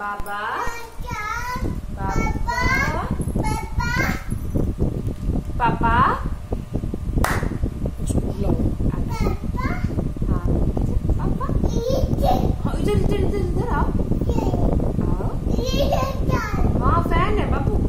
बाबा बाबा पापा उसको बुलाओ हाँ पापा इधर इधर इधर इधर आओ आओ हाँ फ़ैन है बाबू